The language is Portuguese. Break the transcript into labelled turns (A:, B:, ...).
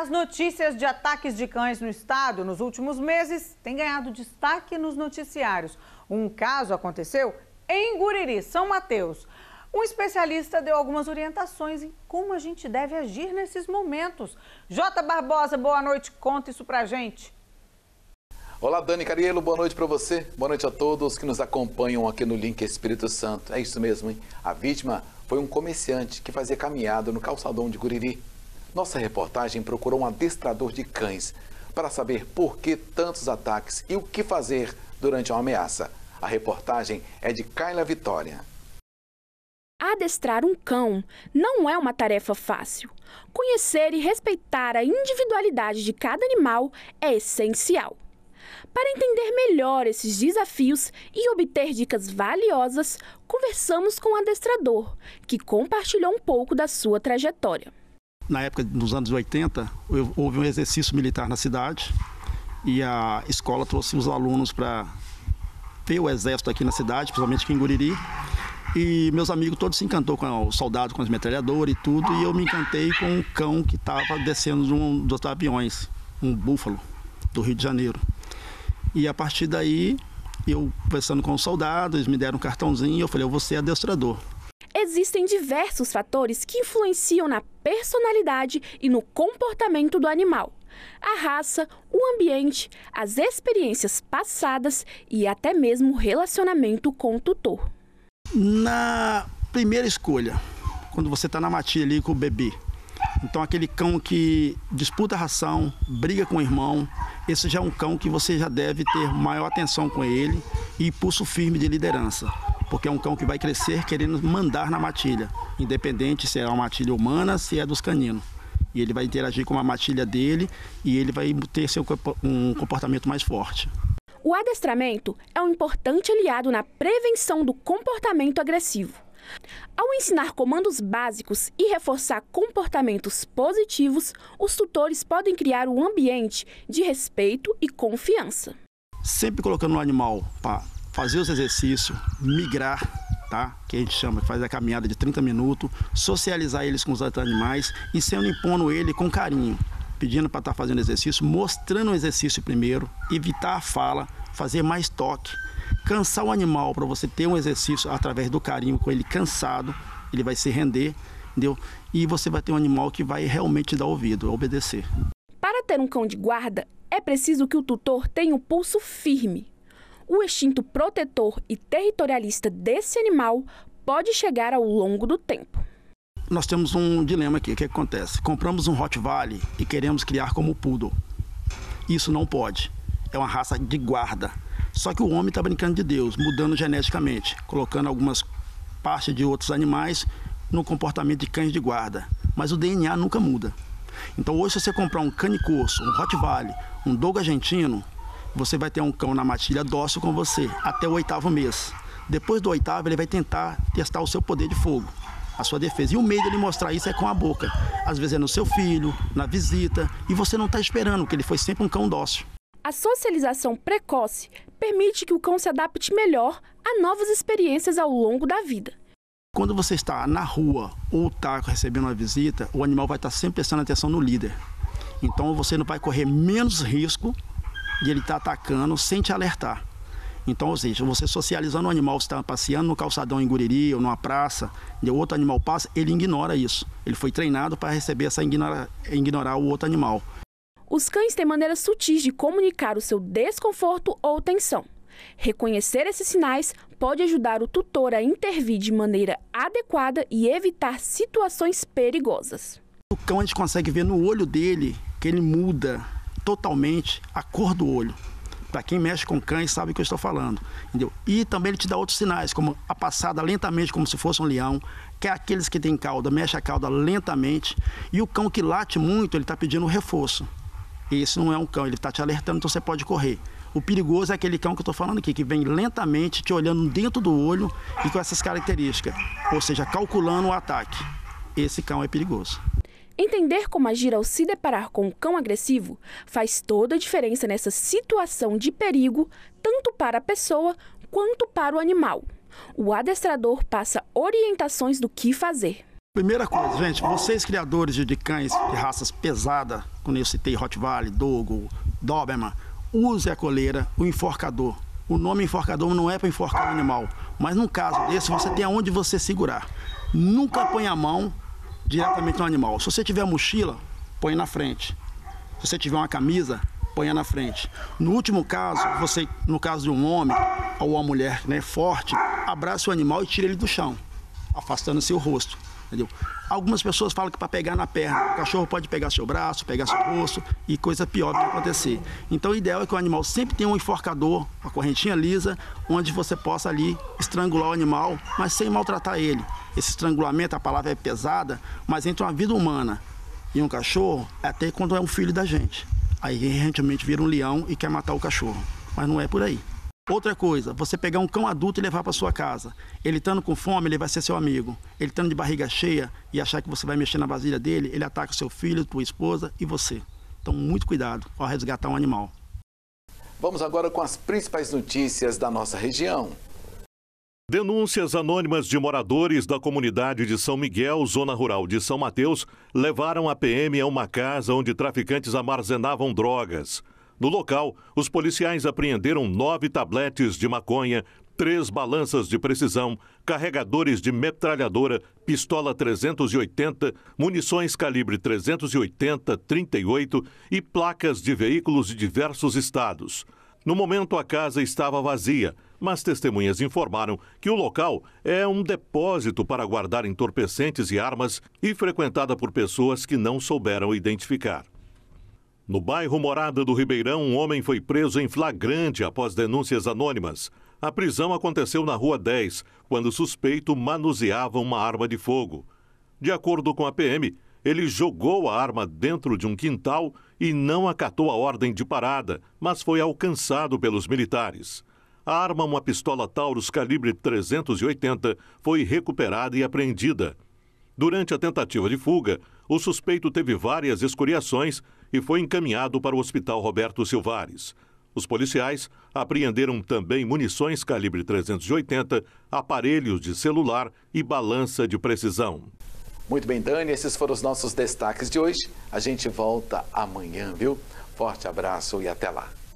A: As notícias de ataques de cães no estado nos últimos meses têm ganhado destaque nos noticiários. Um caso aconteceu em Guriri, São Mateus. Um especialista deu algumas orientações em como a gente deve agir nesses momentos. Jota Barbosa, boa noite, conta isso pra gente.
B: Olá, Dani Carielo, boa noite para você. Boa noite a todos que nos acompanham aqui no Link Espírito Santo. É isso mesmo, hein? A vítima foi um comerciante que fazia caminhada no calçadão de Guriri. Nossa reportagem procurou um adestrador de cães para saber por que tantos ataques e o que fazer durante uma ameaça. A reportagem é de Carla Vitória.
C: Adestrar um cão não é uma tarefa fácil. Conhecer e respeitar a individualidade de cada animal é essencial. Para entender melhor esses desafios e obter dicas valiosas, conversamos com o adestrador, que compartilhou um pouco da sua trajetória.
D: Na época dos anos 80, houve um exercício militar na cidade e a escola trouxe os alunos para ver o exército aqui na cidade, principalmente aqui em Guriri. E meus amigos todos se encantou com o soldado, com os metralhadores e tudo, e eu me encantei com um cão que estava descendo de um dos aviões, um búfalo do Rio de Janeiro. E a partir daí, eu conversando com os soldados, eles me deram um cartãozinho e eu falei, eu vou ser adestrador.
C: Existem diversos fatores que influenciam na personalidade e no comportamento do animal. A raça, o ambiente, as experiências passadas e até mesmo o relacionamento com o tutor.
D: Na primeira escolha, quando você está na matilha ali com o bebê, então aquele cão que disputa a ração, briga com o irmão, esse já é um cão que você já deve ter maior atenção com ele e pulso firme de liderança, porque é um cão que vai crescer querendo mandar na matilha, independente se é uma matilha humana, se é dos caninos. E ele vai interagir com a matilha dele e ele vai ter seu, um comportamento mais forte.
C: O adestramento é um importante aliado na prevenção do comportamento agressivo. Ao ensinar comandos básicos e reforçar comportamentos positivos, os tutores podem criar um ambiente de respeito e confiança.
D: Sempre colocando o animal para fazer os exercícios, migrar, tá? Que a gente chama, faz a caminhada de 30 minutos, socializar eles com os outros animais e sendo impondo ele com carinho, pedindo para estar tá fazendo exercício, mostrando o exercício primeiro, evitar a fala, fazer mais toque cansar o animal para você ter um exercício através do carinho com ele cansado, ele vai se render, entendeu? E você vai ter um animal que vai realmente dar ouvido, obedecer.
C: Para ter um cão de guarda, é preciso que o tutor tenha o pulso firme. O instinto protetor e territorialista desse animal pode chegar ao longo do tempo.
D: Nós temos um dilema aqui. O que acontece? Compramos um Rottweiler e queremos criar como Poodle. Isso não pode. É uma raça de guarda só que o homem está brincando de Deus, mudando geneticamente, colocando algumas partes de outros animais no comportamento de cães de guarda. Mas o DNA nunca muda. Então hoje se você comprar um canicorso, um Rottweiler, um Dogo argentino, você vai ter um cão na matilha dócil com você até o oitavo mês. Depois do oitavo, ele vai tentar testar o seu poder de fogo, a sua defesa. E o meio dele mostrar isso é com a boca. Às vezes é no seu filho, na visita, e você não está esperando, porque ele foi sempre um cão dócil.
C: A socialização precoce permite que o cão se adapte melhor a novas experiências ao longo da vida.
D: Quando você está na rua ou está recebendo uma visita, o animal vai estar sempre prestando atenção no líder. Então você não vai correr menos risco de ele estar atacando sem te alertar. Então, ou seja, você socializando o animal, você está passeando no calçadão em Guriri ou numa praça, e o outro animal passa, ele ignora isso. Ele foi treinado para receber essa ignorar, ignorar o outro animal.
C: Os cães têm maneiras sutis de comunicar o seu desconforto ou tensão. Reconhecer esses sinais pode ajudar o tutor a intervir de maneira adequada e evitar situações perigosas.
D: O cão a gente consegue ver no olho dele que ele muda totalmente a cor do olho. Para quem mexe com cães sabe o que eu estou falando, entendeu? E também ele te dá outros sinais, como a passada lentamente como se fosse um leão, que é aqueles que têm cauda, mexe a cauda lentamente, e o cão que late muito, ele está pedindo reforço. Esse não é um cão, ele está te alertando, então você pode correr. O perigoso é aquele cão que eu estou falando aqui, que vem lentamente te olhando dentro do olho e com essas características, ou seja, calculando o ataque. Esse cão é perigoso.
C: Entender como agir ao se deparar com um cão agressivo faz toda a diferença nessa situação de perigo, tanto para a pessoa quanto para o animal. O adestrador passa orientações do que fazer.
D: Primeira coisa, gente, vocês criadores de cães de raças pesadas, quando eu citei Rottweiler, Dogo, Doberman, use a coleira, o enforcador. O nome enforcador não é para enforcar o animal, mas no caso desse, você tem aonde você segurar. Nunca põe a mão diretamente no animal. Se você tiver mochila, põe na frente. Se você tiver uma camisa, ponha na frente. No último caso, você, no caso de um homem ou uma mulher né, forte, abraça o animal e tira ele do chão, afastando seu rosto. Entendeu? Algumas pessoas falam que para pegar na perna, o cachorro pode pegar seu braço, pegar seu rosto e coisa pior pode acontecer. Então o ideal é que o animal sempre tenha um enforcador, uma correntinha lisa, onde você possa ali estrangular o animal, mas sem maltratar ele. Esse estrangulamento, a palavra é pesada, mas entre uma vida humana e um cachorro, até quando é um filho da gente. Aí realmente vira um leão e quer matar o cachorro. Mas não é por aí. Outra coisa, você pegar um cão adulto e levar para sua casa. Ele estando com fome, ele vai ser seu amigo. Ele estando de barriga cheia e achar que você vai mexer na vasilha dele, ele ataca seu filho, tua esposa e você. Então, muito cuidado ao resgatar um animal.
B: Vamos agora com as principais notícias da nossa região.
E: Denúncias anônimas de moradores da comunidade de São Miguel, zona rural de São Mateus, levaram a PM a uma casa onde traficantes armazenavam drogas. No local, os policiais apreenderam nove tabletes de maconha, três balanças de precisão, carregadores de metralhadora, pistola 380, munições calibre 380, 38 e placas de veículos de diversos estados. No momento, a casa estava vazia, mas testemunhas informaram que o local é um depósito para guardar entorpecentes e armas e frequentada por pessoas que não souberam identificar. No bairro Morada do Ribeirão, um homem foi preso em flagrante após denúncias anônimas. A prisão aconteceu na Rua 10, quando o suspeito manuseava uma arma de fogo. De acordo com a PM, ele jogou a arma dentro de um quintal e não acatou a ordem de parada, mas foi alcançado pelos militares. A arma, uma pistola Taurus calibre 380, foi recuperada e apreendida. Durante a tentativa de fuga, o suspeito teve várias escoriações e foi encaminhado para o Hospital Roberto Silvares. Os policiais apreenderam também munições calibre 380, aparelhos de celular e balança de precisão.
B: Muito bem, Dani, esses foram os nossos destaques de hoje. A gente volta amanhã, viu? Forte abraço e até lá.